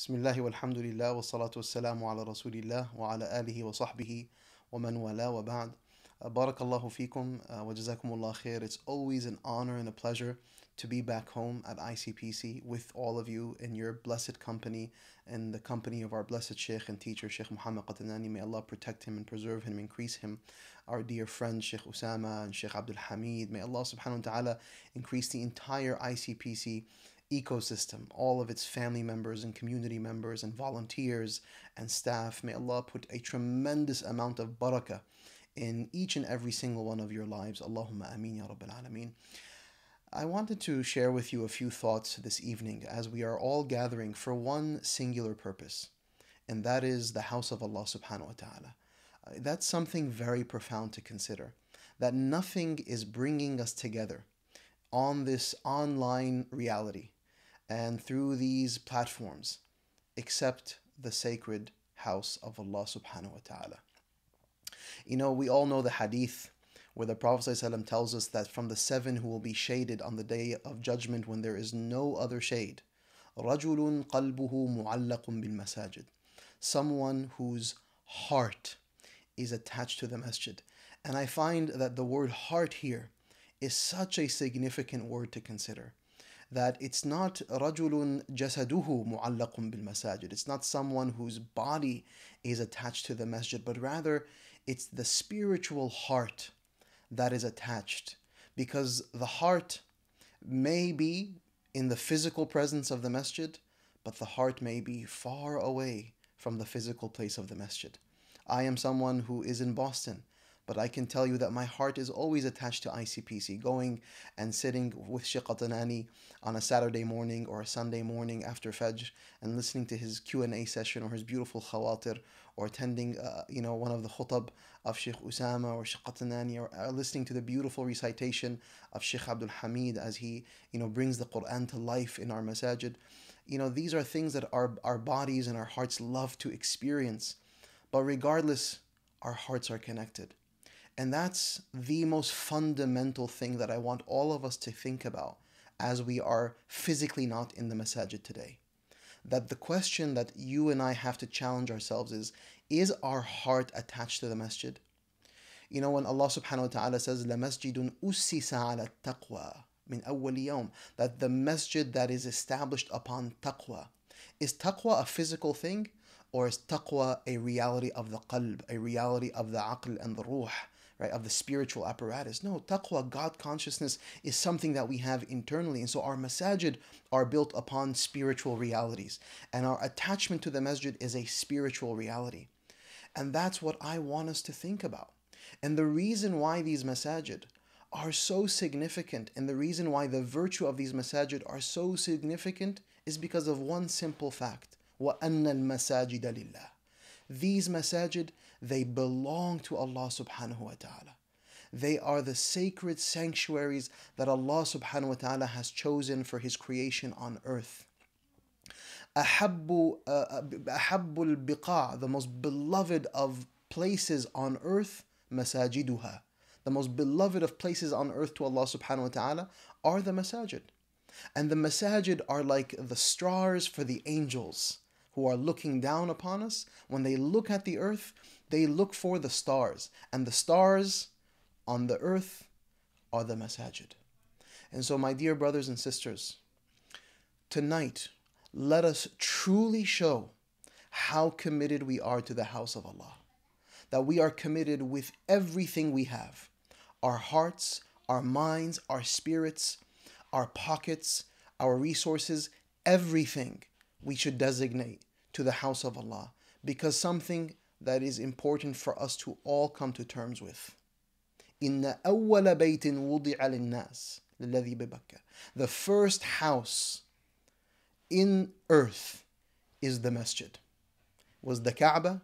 بسم الله والحمد لله والصلاة والسلام على رسول الله وعلى آله وصحبه ومن والاه وبعد Uh, Barakallahu fikum uh, wa jazakumullah khair. It's always an honor and a pleasure to be back home at ICPC with all of you in your blessed company and the company of our blessed Sheikh and teacher, Sheikh Muhammad Qatanani. May Allah protect him and preserve him, increase him. Our dear friends, Sheikh Usama and Sheikh Abdul Hamid. May Allah subhanahu wa ta'ala increase the entire ICPC ecosystem, all of its family members and community members and volunteers and staff. May Allah put a tremendous amount of barakah in each and every single one of your lives. Allahumma ameen ya rabbil alameen. I wanted to share with you a few thoughts this evening as we are all gathering for one singular purpose, and that is the house of Allah subhanahu wa ta'ala. Uh, That's something very profound to consider. That nothing is bringing us together on this online reality and through these platforms except the sacred house of Allah subhanahu wa ta'ala. You know, we all know the hadith where the Prophet ﷺ tells us that from the seven who will be shaded on the day of judgment when there is no other shade, رَجُلٌ قَلْبُهُ مُعَلَّقٌ بِالْمَسَاجِدِ Someone whose heart is attached to the masjid. And I find that the word heart here is such a significant word to consider. That it's not رجل جسده معلق بالمساجد. It's not someone whose body is attached to the masjid, but rather it's the spiritual heart that is attached. Because the heart may be in the physical presence of the masjid, but the heart may be far away from the physical place of the masjid. I am someone who is in Boston, but I can tell you that my heart is always attached to ICPC, going and sitting with Sheikh Qatanani on a Saturday morning or a Sunday morning after Fajr and listening to his Q&A session or his beautiful khawatir or attending uh, you know one of the khutab of Sheikh Usama or Sheikh Qatanani or uh, listening to the beautiful recitation of Sheikh Abdul Hamid as he you know brings the Quran to life in our masajid. You know these are things that our, our bodies and our hearts love to experience. But regardless, our hearts are connected. And that's the most fundamental thing that I want all of us to think about as we are physically not in the masajid today. That the question that you and I have to challenge ourselves is Is our heart attached to the masjid? You know, when Allah subhanahu wa ta'ala says, لَمَسْجِدٌ أُسِّسَ عَلَى التَّقْوَى min أول يوم, that the masjid that is established upon taqwa. Is taqwa a physical thing? Or is taqwa a reality of the qalb, a reality of the aql and the ruh, right, of the spiritual apparatus? No, taqwa, God consciousness, is something that we have internally. And so our masajid are built upon spiritual realities. And our attachment to the masjid is a spiritual reality. And that's what I want us to think about. And the reason why these masajid are so significant and the reason why the virtue of these masajid are so significant is because of one simple fact وَأَنَّ الْمَسَاجِدَ لِلَّهِ these masajid, they belong to Allah subhanahu wa ta'ala. They are the sacred sanctuaries that Allah subhanahu wa ta'ala has chosen for His creation on earth. Ahabbu, uh, uh Bika, the most beloved of places on earth, masajiduha. The most beloved of places on earth to Allah subhanahu wa ta'ala are the masajid. And the masajid are like the stars for the angels who are looking down upon us. When they look at the earth, they look for the stars. And the stars on the earth are the masajid. And so, my dear brothers and sisters, tonight, let us truly show how committed we are to the house of Allah. That we are committed with everything we have our hearts, our minds, our spirits, our pockets, our resources, everything we should designate to the house of Allah because something that is important for us to all come to terms with. إن أول بيت وضع للناس للذي ببكة. The first house in earth is the masjid. Was the Kaaba,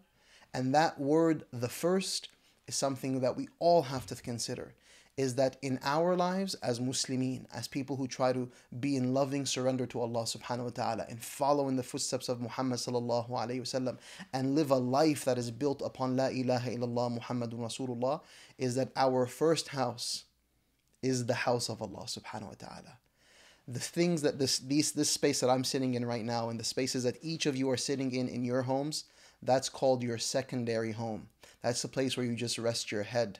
and that word, the first, is something that we all have to consider is that in our lives as Muslimin, as people who try to be in loving surrender to Allah subhanahu wa ta'ala and follow in the footsteps of Muhammad sallallahu alayhi wasallam and live a life that is built upon La ilaha illallah Muhammadun Rasulullah, is that our first house is the house of Allah subhanahu wa ta'ala. the things that this these this space that I'm sitting in right now and the spaces that each of you are sitting in in your homes, that's called your secondary home. That's the place where you just rest your head.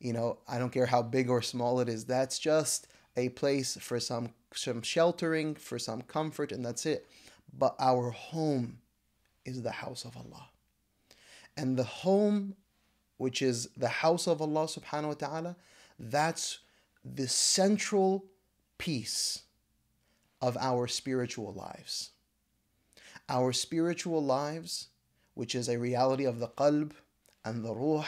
You know, I don't care how big or small it is. That's just a place for some some sheltering, for some comfort and that's it. But our home is the house of Allah. And the home which is the house of Allah subhanahu wa ta'ala, that's the central piece of our spiritual lives. Our spiritual lives, which is a reality of the qalb and the ruh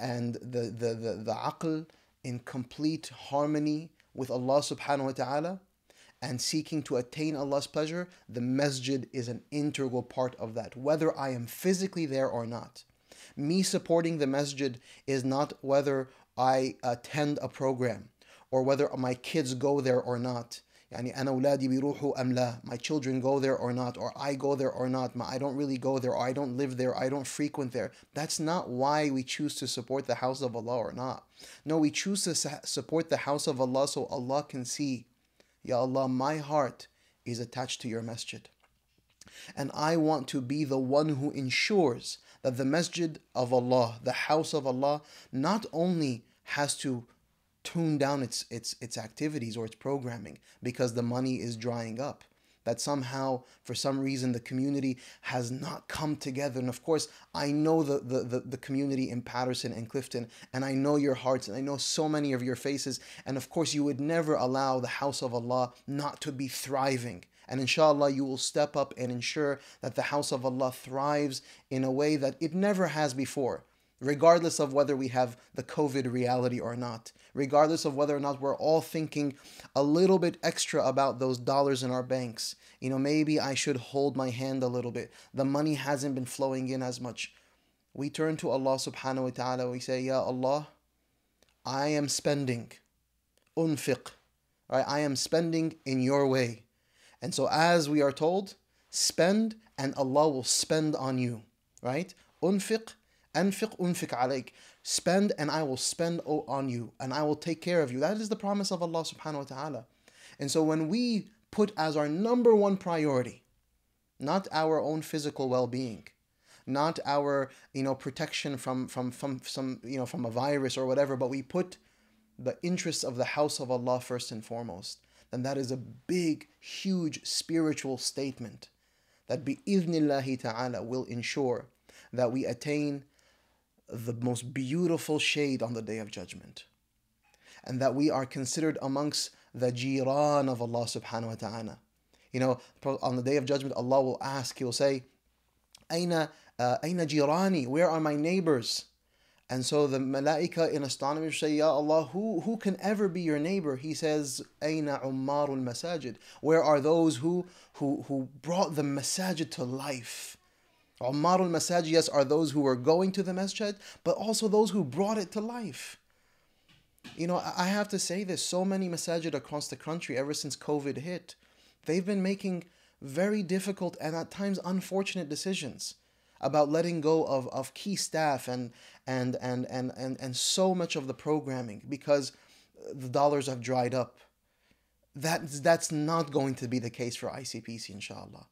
and the, the, the, the aql in complete harmony with Allah subhanahu wa ta'ala and seeking to attain Allah's pleasure, the masjid is an integral part of that, whether I am physically there or not. Me supporting the masjid is not whether I attend a program or whether my kids go there or not. يعني أنا أولادي بيروحوا أم لا my children go there or not or I go there or not I don't really go there or I don't live there I don't frequent there that's not why we choose to support the house of Allah or not no we choose to support the house of Allah so Allah can see Ya Allah my heart is attached to your masjid and I want to be the one who ensures that the masjid of Allah the house of Allah not only has to tune down its its its activities or its programming because the money is drying up. That somehow for some reason the community has not come together. And of course i know the, the, the, the, community in Paterson and clifton and i know your hearts and i know so many of your faces. And of course you would never allow the house of allah not to be thriving. And inshallah you will step up and ensure that the house of allah thrives in a way that it never has before regardless of whether we have the COVID reality or not, regardless of whether or not we're all thinking a little bit extra about those dollars in our banks. You know, maybe I should hold my hand a little bit. The money hasn't been flowing in as much. We turn to Allah subhanahu wa ta'ala, we say, Ya Allah, I am spending. Unfiq. Right? I am spending in your way. And so as we are told, spend and Allah will spend on you. Right? Unfiq Anfiq unfiq alayk. Spend and I will spend on you and I will take care of you. That is the promise of Allah subhanahu wa ta'ala. And so when we put as our number one priority, not our own physical well-being, not our you know protection from from from some you know from a virus or whatever, but we put the interests of the house of Allah first and foremost, then that is a big, huge spiritual statement that bi-idhnillahi ta'ala will ensure that we attain the most beautiful shade on the day of judgment. And that we are considered amongst the jiran of Allah subhanahu wa ta'ala. You know, on the day of judgment, Allah will ask, He will say, Aina, uh, Aina jirani, where are my neighbors? And so the malaika in astonishment say, Ya Allah, who, who can ever be your neighbor? He says, Aina ummarul masajid. Where are those who, who, who brought the masajid to life? Ummar al-Masajid, yes, are those who were going to the masjid, but also those who brought it to life. You know, I have to say this, so many masajid across the country ever since COVID hit, they've been making very difficult and at times unfortunate decisions about letting go of, of key staff and, and, and, and, and, and so much of the programming because the dollars have dried up. That, that's not going to be the case for ICPC, inshallah.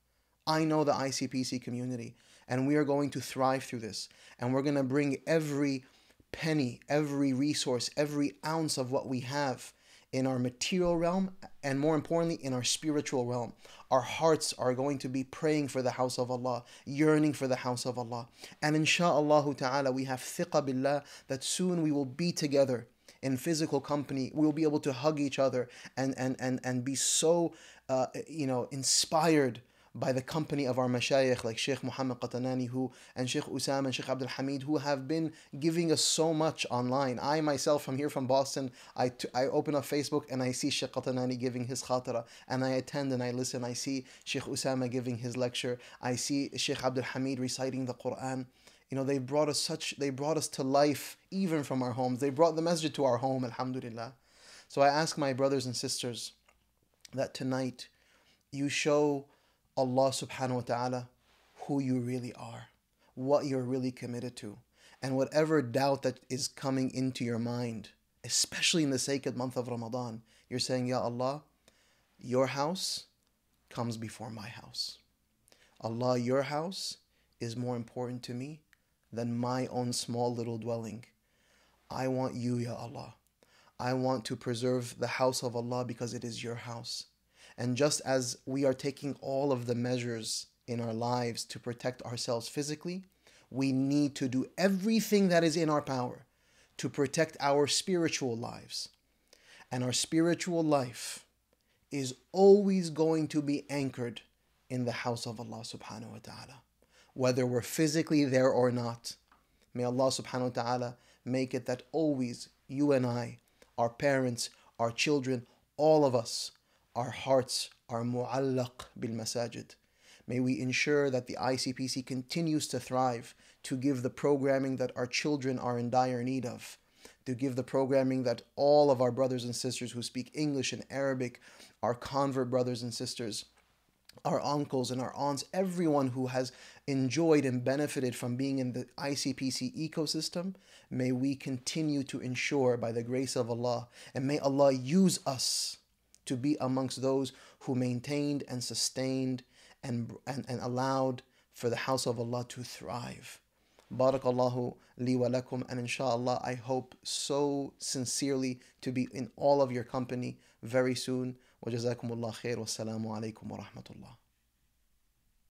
I know the ICPC community and we are going to thrive through this. And we're going to bring every penny, every resource, every ounce of what we have in our material realm and more importantly in our spiritual realm. Our hearts are going to be praying for the house of Allah, yearning for the house of Allah. And insha'Allah ta'ala, we have thiqa billah that soon we will be together in physical company. We'll be able to hug each other and, and, and, and be so, uh, you know, inspired by the company of our mashayikh like Sheikh Muhammad Qatanani who and Sheikh Usam and Sheikh Abdul Hamid who have been giving us so much online. I myself am here from Boston. I, I open up Facebook and I see Sheikh Qatanani giving his khatara and I attend and I listen. I see Sheikh Usama giving his lecture. I see Sheikh Abdul Hamid reciting the Quran. You know, they brought us such they brought us to life even from our homes. They brought the message to our home, alhamdulillah. So I ask my brothers and sisters that tonight you show Allah subhanahu wa ta'ala who you really are, what you're really committed to. And whatever doubt that is coming into your mind, especially in the sacred month of Ramadan, you're saying, Ya Allah, your house comes before my house. Allah, your house is more important to me than my own small little dwelling. I want you, Ya Allah. I want to preserve the house of Allah because it is your house. And just as we are taking all of the measures in our lives to protect ourselves physically, we need to do everything that is in our power to protect our spiritual lives. And our spiritual life is always going to be anchored in the house of Allah subhanahu wa ta'ala, whether we're physically there or not. May Allah subhanahu wa ta'ala make it that always you and I, our parents, our children, all of us, our hearts are mu'allaq bil masajid. May we ensure that the ICPC continues to thrive, to give the programming that our children are in dire need of, to give the programming that all of our brothers and sisters who speak English and Arabic, our convert brothers and sisters, our uncles and our aunts, everyone who has enjoyed and benefited from being in the ICPC ecosystem, may we continue to ensure by the grace of Allah, and may Allah use us to be amongst those who maintained and sustained and, and, and allowed for the house of Allah to thrive. Barakallahu li wa lakum, and inshallah, I hope so sincerely to be in all of your company very soon. وجزاكم الله خير والسلام عليكم ورحمة الله